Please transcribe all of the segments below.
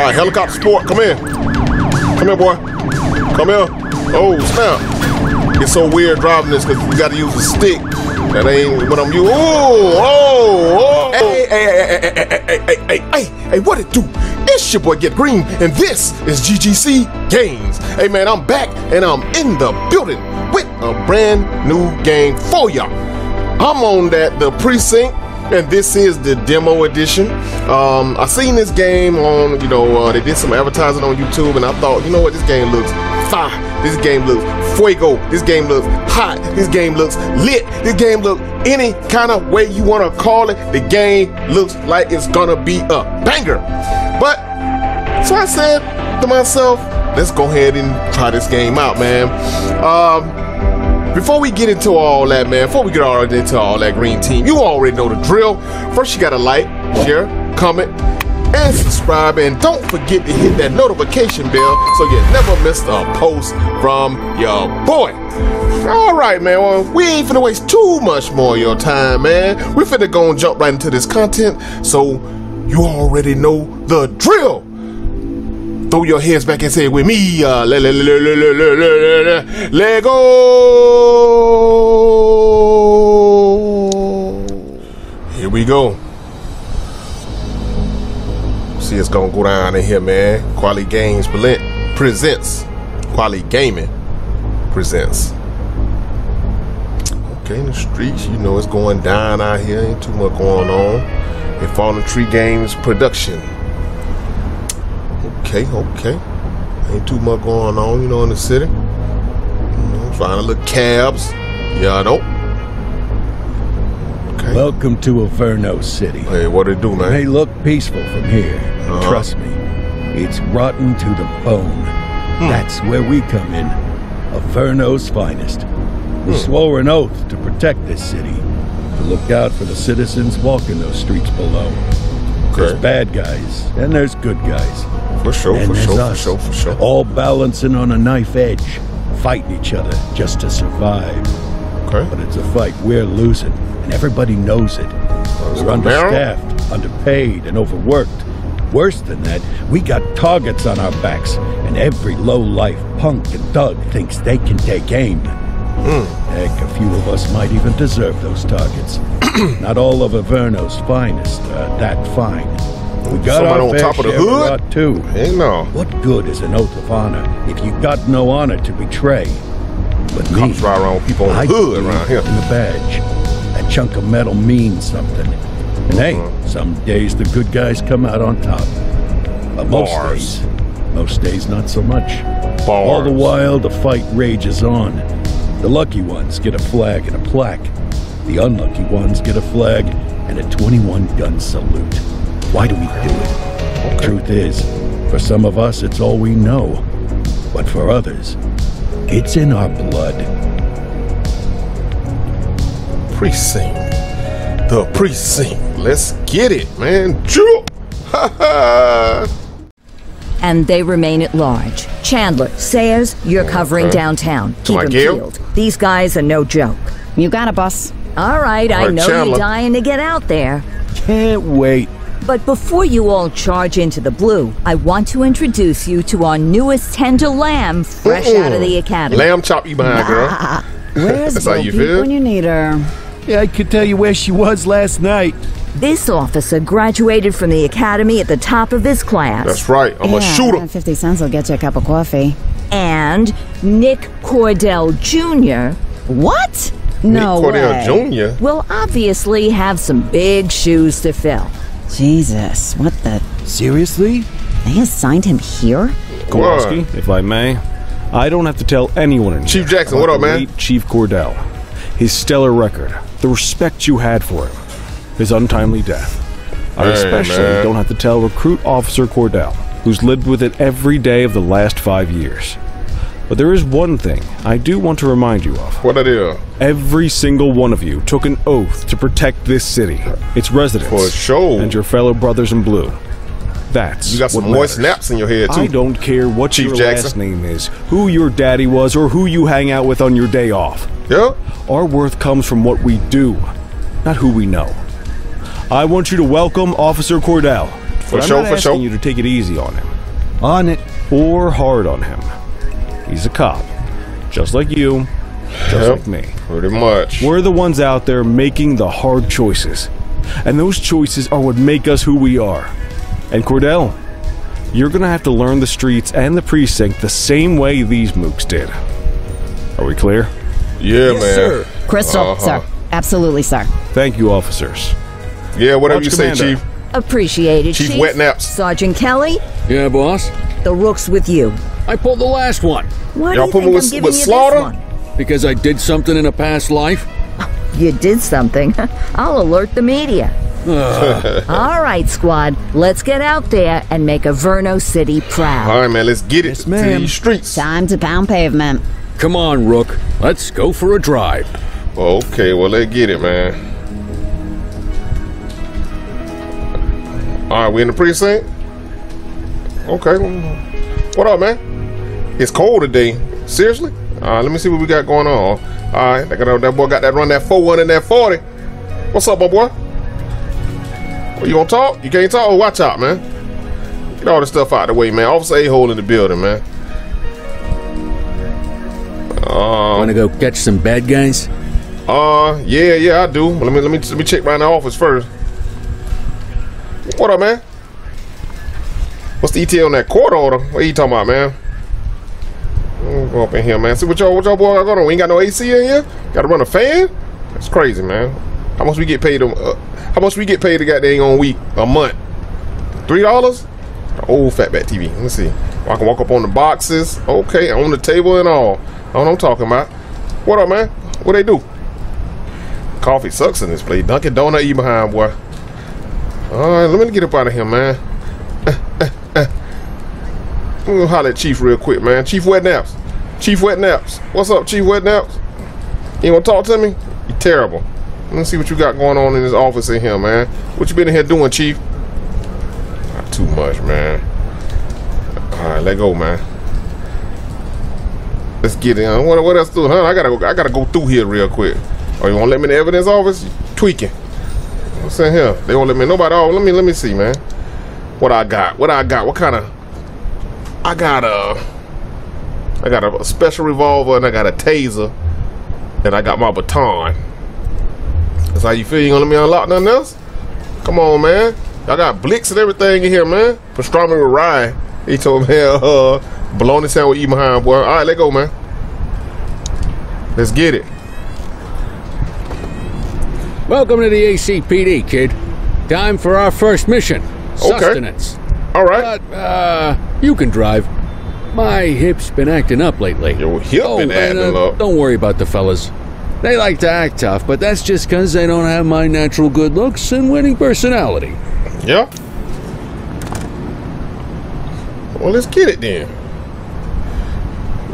God, helicopter sport, come in. Come here, boy. Come here. Oh, snap. It's so weird driving this because you got to use a stick. That ain't what I'm using. Oh, oh, oh. Hey, hey, hey, hey, hey, hey, hey, hey, hey, hey, what it do? It's your boy Get Green, and this is GGC Games. Hey, man, I'm back, and I'm in the building with a brand new game for y'all. I'm on that, the precinct, and this is the demo edition. Um, I seen this game on, you know, uh, they did some advertising on YouTube, and I thought, you know what, this game looks fire. This game looks fuego. This game looks hot. This game looks lit. This game looks any kind of way you want to call it. The game looks like it's gonna be a banger. But so I said to myself, let's go ahead and try this game out, man. Um, before we get into all that, man, before we get all into all that green team, you already know the drill. First, you gotta like, share, comment, and subscribe. And don't forget to hit that notification bell so you never miss a post from your boy. All right, man. Well, we ain't finna waste too much more of your time, man. We finna go and jump right into this content. So you already know the drill. Throw your heads back and say it with me. Uh, let, let, let, let, let, let, let, let, let go. Here we go. See, it's gonna go down in here, man. Quality Games present- presents. Quality Gaming presents. Okay, in the streets, you know it's going down out here. Ain't too much going on. A Fallen Tree Games production. Okay, okay. Ain't too much going on, you know, in the city. You know, trying to look cabs. Yeah, I know. Okay. Welcome to Averno City. hey, what it do, It man? may look peaceful from here. Uh-huh. Trust me, it's rotten to the bone. Hmm. That's where we come in. Averno's finest. We Hmm. swore an oath to protect this city, to look out for the citizens walking those streets below. There's bad guys, and there's good guys. For sure, and for sure, for sure, for sure. All balancing on a knife edge, fighting each other just to survive. Okay. But it's a fight we're losing, and everybody knows it. We're understaffed, underpaid, and overworked. Worse than that, we got targets on our backs, and every low-life punk and thug thinks they can take aim. Hmm. Heck, a few of us might even deserve those targets. Not all of Averno's finest are that fine. We got Somebody our on fair top of the share hood? lot, too. Ain't no. What good is an oath of honor if you got no honor to betray? But me, Cops ride around with people on the I hood around here. In the badge, that chunk of metal means something. And hey, Uh-huh. some days the good guys come out on top. But most Bars. days, most days not so much. Bars. All the while, the fight rages on. The lucky ones get a flag and a plaque. The unlucky ones get a flag and a 21 gun salute. Why do we do it? Truth is, for some of us, it's all we know. But for others, it's in our blood. Precinct. The precinct. Let's get it, man. Choo! Ha ha! and they remain at large. Chandler, Sayers, you're covering Okay. downtown. Keep them Gail? peeled. These guys are no joke. You got it, boss. All right, I know Chandler. you're dying to get out there. Can't wait. But before you all charge into the blue, I want to introduce you to our newest tender lamb fresh out of the academy. Lamb chop you behind, girl. Where's That's how Bo you Peep feel? when you need her? Yeah, I could tell you where she was last night. This officer graduated from the academy at the top of his class. That's right. I'm a yeah, shooter. 50 cents will get you a cup of coffee. And Nick Cordell Jr. What? No Nick way. Cordell Jr. will obviously have some big shoes to fill. Jesus, what the? Seriously? They assigned him here? Kowalski, if I may. I don't have to tell anyone in Chief here Jackson, about what up, the man? late Chief Cordell, his stellar record, the respect you had for him, his untimely death. I Hey, especially man. don't have to tell Recruit Officer Cordell, who's lived with it every day of the last five years. But there is one thing I do want to remind you of. What that is? Every single one of you took an oath to protect this city, its residents, For sure. and your fellow brothers in blue. That's You got some what moist naps in your head, too. I don't care what Chief your Jackson. last name is, who your daddy was, or who you hang out with on your day off. Yeah? Our worth comes from what we do, not who we know. I want you to welcome Officer Cordell. For but I'm sure, not for asking sure. you to take it easy on him. On it. or hard on him. He's a cop, just like you, just Yep. like me. Pretty much. We're the ones out there making the hard choices. And those choices are what make us who we are. And Cordell, you're gonna have to learn the streets and the precinct the same way these mooks did. Are we clear? Yeah, man. sir. Crystal, Uh-huh. sir. Absolutely, sir. Thank you, officers. Yeah, whatever Watch you say, Chief. Appreciated, Chief Chief. Wet Naps. Sergeant Kelly, Yeah, boss. the rook's with you. I pulled the last one Why Y'all do put you me think with- I'm giving with you Slaughter? this one? because I did something in a past life. You did something. I'll alert the media. All right, squad. Let's get out there and make Averno City proud. All right, man. Let's get it to ma'am. these streets. Time to pound pavement. Come on, Rook. Let's go for a drive. Okay, well, let's get it, man. All right, we in the precinct? Okay. What up, man? It's cold today. Seriously? Right, let me see what we got going on. All right, that, got, that boy got that run that 4-1 and that 40. What's up, my boy? Well, you gonna talk? You can't talk? Oh, watch out, man. Get all this stuff out of the way, man. Officer A-hole in the building, man. Uh, Want to go catch some bad guys? Uh, yeah, yeah, I do. Let me let me let me check around the office first. What up, man? What's the ETA on that court order? What are you talking about, man? Go up in here, man. See what y'all what y'all boy got going on. We ain't got no AC in here. Got to run a fan. That's crazy, man. How much we get paid? Uh, how much we get paid a goddamn on week a month? Three dollars? Old fatback TV. Let me see. I can walk up on the boxes. Okay, on the table and all. I know what I'm talking about. What up, man? What they do? Coffee sucks in this place. Dunkin' Donut you behind, boy. All right, let me get up out of here, man. I'm gonna holler at Chief real quick, man. Chief Wet Naps. Chief Wet Naps. What's up, Chief Wet Naps? You wanna talk to me? You terrible. Let me see what you got going on in this office in here, man. What you been in here doing, Chief? Not too much, man. All right, let go, man. Let's get in. What, what else doing? Huh? I gotta go. I gotta go through here real quick. Oh, you won't let me in the evidence office? You tweaking. What's in here? They won't let me. Nobody. Oh, let me. Let me see, man. What I got? What I got? What kind of? I got a. I got a special revolver and I got a taser, and I got my baton. That's how you feel? You gonna let me unlock nothing else? Come on, man. Y'all got blicks and everything in here, man. Pastrami with rye. He told me, uh, bologna sandwich eat behind, boy. All right, let go, man. Let's get it. Welcome to the ACPD, kid. Time for our first mission. Sustenance. All right. But, uh, you can drive. My hip's been acting up lately. Your hip been and, acting uh, up. Don't worry about the fellas. They like to act tough, but that's just because they don't have my natural good looks and winning personality. Yeah. Well, let's get it then.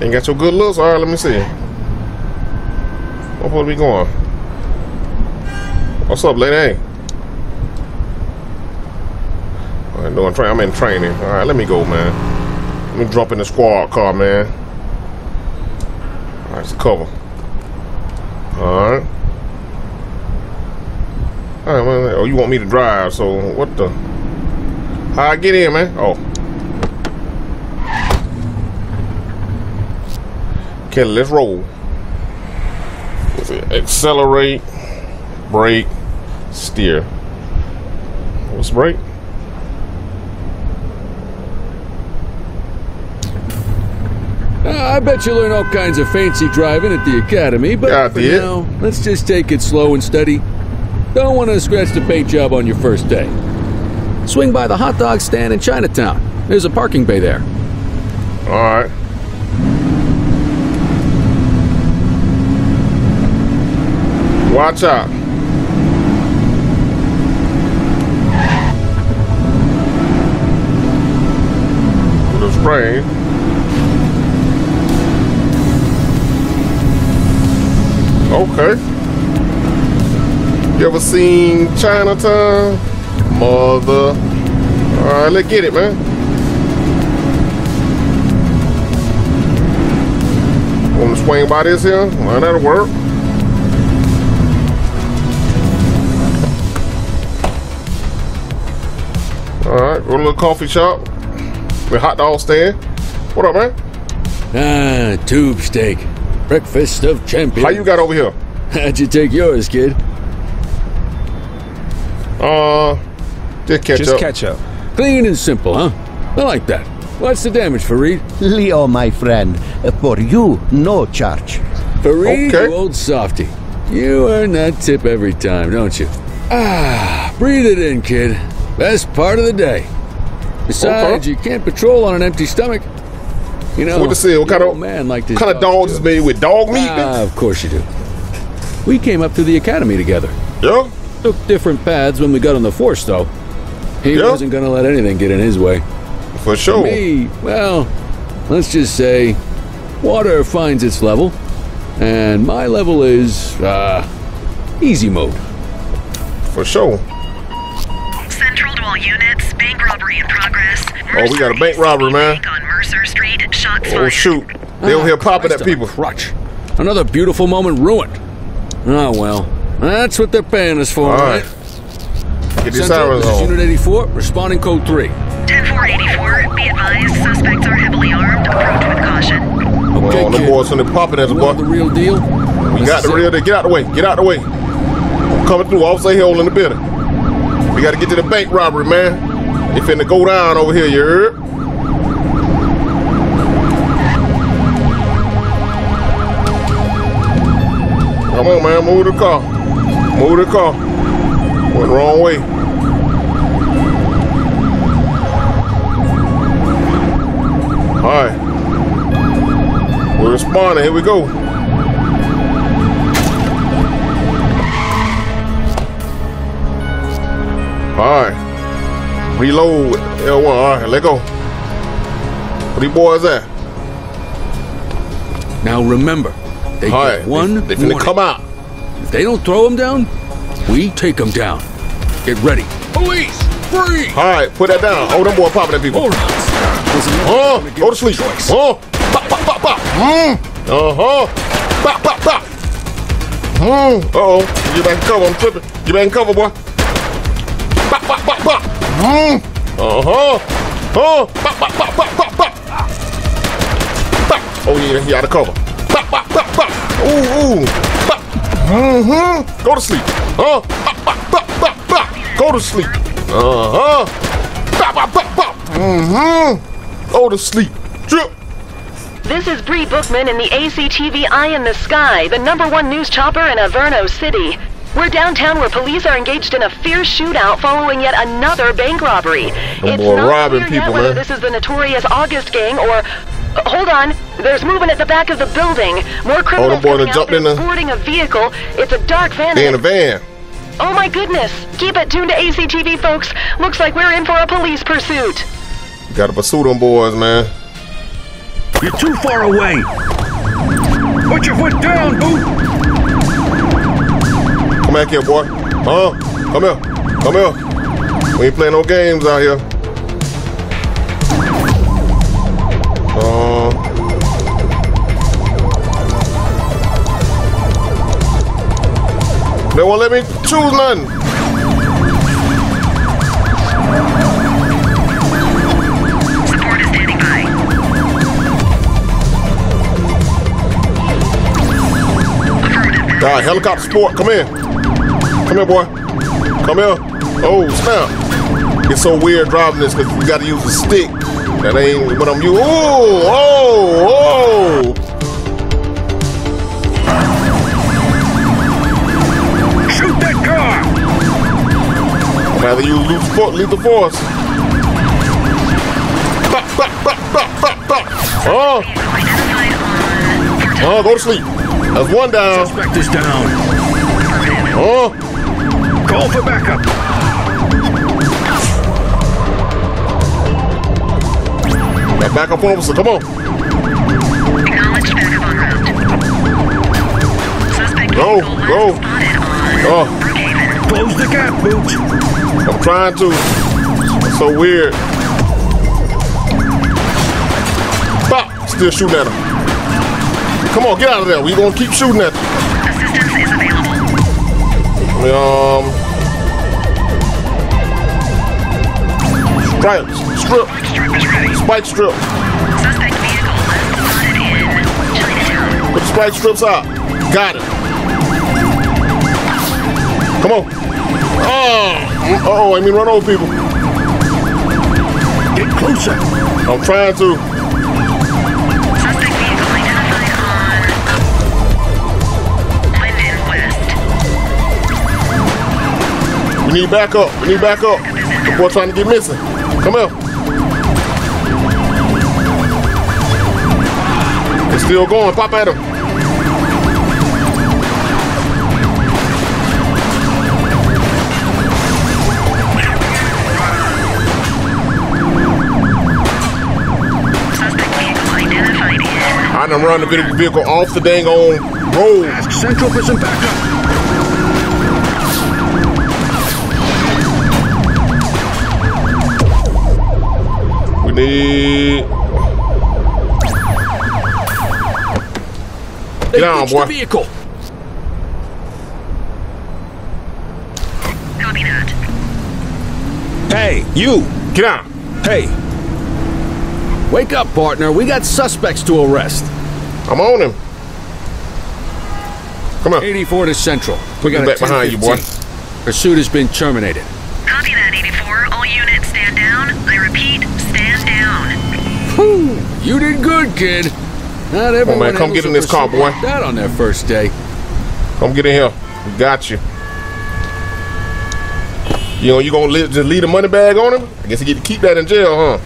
Ain't got your good looks. All right, let me see. What we going? What's up, lady? All right, doing train. I'm in training. All right, let me go, man. Let me jump in the squad car, man. All right, it's cover. All right. All right, well, oh, you want me to drive? So what the? How I get in, man? Oh. Okay, let's roll. Accelerate, brake, steer. What's brake? I bet you learn all kinds of fancy driving at the academy, but Yeah, for did. now, let's just take it slow and steady. Don't want to scratch the paint job on your first day. Swing by the hot dog stand in Chinatown. There's a parking bay there. All right. Watch out. With a Okay. You ever seen Chinatown? Mother. Alright, let's get it, man. Want to swing by this here? Well, that'll work. Alright, go to a little coffee shop. The hot dog stand. What up, man? Ah, tube steak. Breakfast of champions. How you got over here? How'd you take yours, kid? Uh, just catch Just up. catch up. Clean and simple, huh? I like that. What's the damage, Farid? Leo, my friend, for you, no charge. Farid, Okay. you old softy. You earn that tip every time, don't you? Ah, breathe it in, kid. Best part of the day. Besides, Okay. you can't patrol on an empty stomach. You know, What to say? What kind of old man like this kind of dogs is made with dog meat? Ah, of course you do. We came up through the academy together. yeah. Took different paths when we got on the force, though. He Yeah. wasn't gonna let anything get in his way. For sure. Me, well, let's just say, water finds its level, and my level is uh, easy mode. For sure. Central to all units, bank robbery in progress. Oh, we got a bank robbery, man. Bank on Mercer Street, shots Oh fired. shoot. They over here ah, popping Christ at people. on Crutch. Another beautiful moment ruined. Oh well, that's what they're paying us for, All right? right. Get these Central, sirens this is on. Unit 84, responding code 3. 10484, be advised, suspects are heavily armed. Approach with caution. Okay, Oh, them kid. boys from the popping at the You the real deal? We got the real. Get out the way. Get out the way. Coming through. Officer Hill in the building. We got to get to the bank robbery, man. They finna go down over here. You heard? Come on, man. Move the car. Move the car. Went the wrong way. All right. We're responding. Here we go. All right. Reload L1. All right, let go. Where these boys at? Now remember, they All get right. one They, they finna warning. come out. If they don't throw them down, we take them down. Get ready. Police, free! All right, put that down. Oh, them boy popping at people. Hold on. Oh, go to sleep. Oh, pop, pop, pop, pop. Mm. Uh-huh. Pop, pop, pop. Mm. Uh-oh. You back in cover. I'm tripping. You back in cover, boy. Pop, pop, pop, pop. Mm. Uh-huh. Oh, pop, pop, pop, pop, pop, pop. Pop. Oh, yeah, he out of cover. Ooh, ooh. Mm-hmm. Go to sleep. Uh, pop. Go to sleep. Uh-huh. Mm-hmm. Go to sleep. Drip. This is Bree Bookman in the ACTV Eye in the Sky, the number one news chopper in Averno City. We're downtown where police are engaged in a fierce shootout following yet another bank robbery. it's boy not robbing clear yet people, whether man. this is the notorious August gang or... Uh, hold on, there's movement at the back of the building. More oh, criminals boy coming out. in They're boarding a vehicle. It's a dark van. They in the van. Oh my goodness! Keep it tuned to ACTV, folks. Looks like we're in for a police pursuit. Got to pursue them boys, man. You're too far away. Put your foot down, boot. Come back here, boy. Huh? Come here. Come here. We ain't playing no games out here. They won't let me choose none. Affirmative. God, helicopter sport. Come here. Come here, boy. Come here. Oh, snap. It's so weird driving this because you got to use a stick. That ain't what I'm using. Oh, oh, oh. Rather use lethal force. Lethal force. Bop, bop, bop, bop, bop, bop. Oh, oh, go to sleep. That's one down. Suspect is down. Oh, Call for backup. that backup officer. Come on. Acknowledged backup en route. Suspect Go, vehicle go. last spotted on Oh, Close the gap, boot. I'm trying to. It's so weird. Bop! Still shooting at him. Come on, get out of there. We gonna keep shooting at him. Assistance is available. Um. Stripes. Strip. Spike strip. Put the spike strips out. Got it. Come on. Oh, oh, I mean run over people. Get closer. I'm trying to. Suspect vehicle identified on Linden West. We need backup. We need backup. The boy trying to get missing. Come here. It's still going. Pop at him. I done run the vehicle vehicle off the dang on road. Ask Central for some backup. We need. They Get down, reached boy. the vehicle. Copy that. Hey, you! Get down. Hey, Wake up, partner. We got suspects to arrest. I'm on him. Come on. 84 to Central. We got a back behind you, boy. Pursuit has been terminated. Copy that, 84. All units stand down. I repeat, stand down. You did good, kid. Not everyone man, come get in this car, boy. like That on their first day. Come get in here. We got you. You know, you gonna li- just leave the money bag on him? I guess he get to keep that in jail, huh?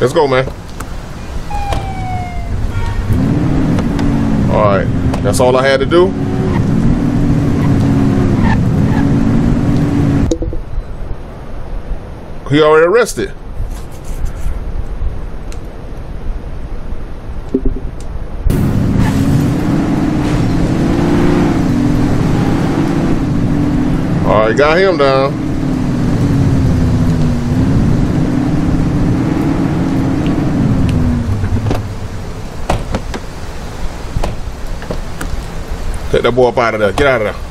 Let's go, man. All right, that's all I had to do. He already arrested. All right, got him down. Take that boy up out of there. Get out of there.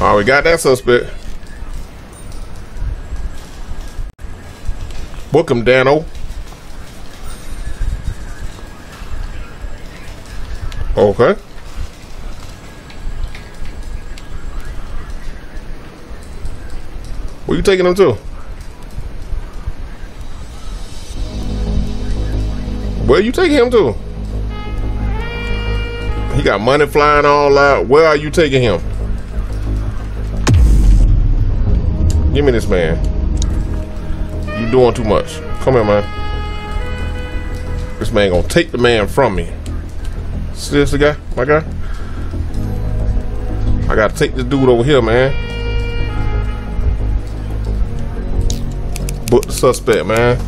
All right, we got that suspect. Book him, Danno. Okay. Where you taking him to? Where you taking him to? He got money flying all out. Where are you taking him? Give me this man. You doing too much. Come here, man. This man gonna take the man from me. See this guy? My guy? I gotta take this dude over here, man. Suspect, man.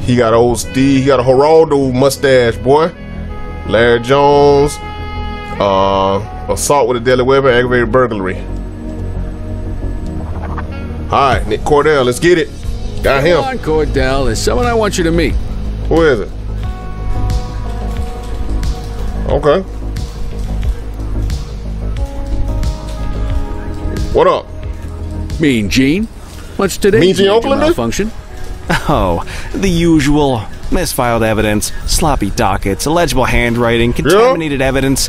He got old Steve. He got a Geraldo mustache, boy. Larry Jones. Uh, assault with a deadly weapon, aggravated burglary. All right, Nick Cordell, let's get it. Got him. Come on, Cordell. There's someone I want you to meet. Who is it? Okay. What up? Mean Gene. What's today? Mean Gene Oakland? malfunction. Oh, the usual. Misfiled evidence, sloppy dockets, illegible handwriting, contaminated evidence.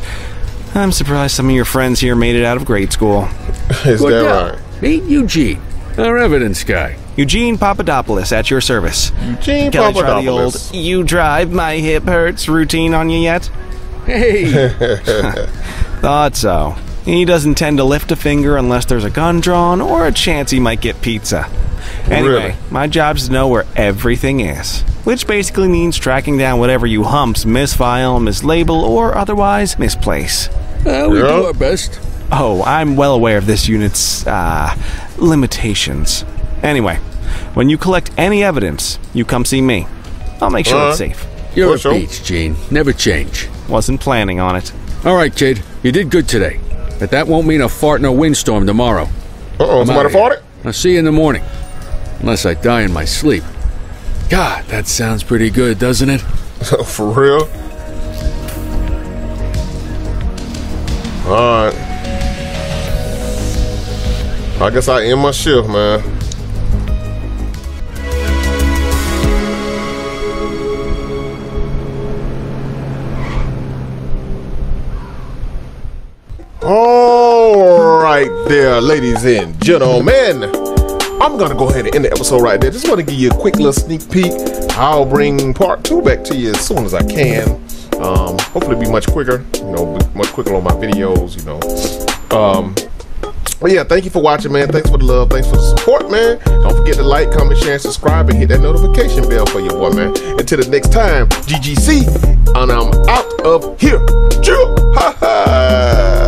I'm surprised some of your friends here made it out of grade school. Is that Cordell. right? Meet Eugene, our evidence guy. Eugene Papadopoulos at your service. Eugene Can I try the old you drive, my hip hurts routine on you yet? Hey, Thought so. He doesn't tend to lift a finger unless there's a gun drawn or a chance he might get pizza. Anyway, Really? my job's to know where everything is. Which basically means tracking down whatever you humps misfile, mislabel, or otherwise misplace. uh, we Yeah. do our best. Oh, I'm well aware of this unit's, uh, limitations. Anyway, when you collect any evidence, you come see me. I'll make sure it's safe. You're For a sure. peach, Gene. Never change. Wasn't planning on it. All right, kid. You did good today. But that won't mean a fart in a windstorm tomorrow. Uh oh, I'm somebody outta here. fought it? I'll see you in the morning. Unless I die in my sleep. God, that sounds pretty good, doesn't it? For real? Alright. I guess I end my shift, man. All right, there, ladies and gentlemen. I'm gonna go ahead and end the episode right there. Just want to give you a quick little sneak peek. I'll bring part two back to you as soon as I can. Um, hopefully, be much quicker. You know, much quicker on my videos. You know. Um, but yeah, thank you for watching, man. Thanks for the love. Thanks for the support, man. Don't forget to like, comment, share, and subscribe, and hit that notification bell for your boy, man. Until the next time, GGC, and I'm out of here. Ha ha.